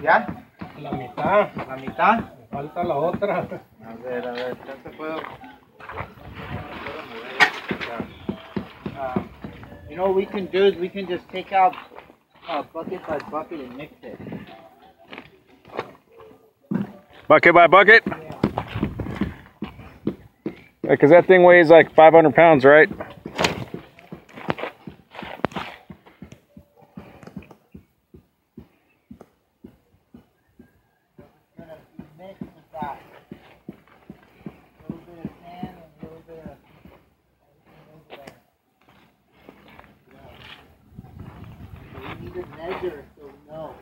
está. La mitad. Falta la otra. A ver, a ver, ya te puedo. Uh, you know what we can do is we can just take out uh, bucket by bucket and mix it. Bucket by bucket? Because that thing weighs like 500 pounds, right? We need to measure so we know.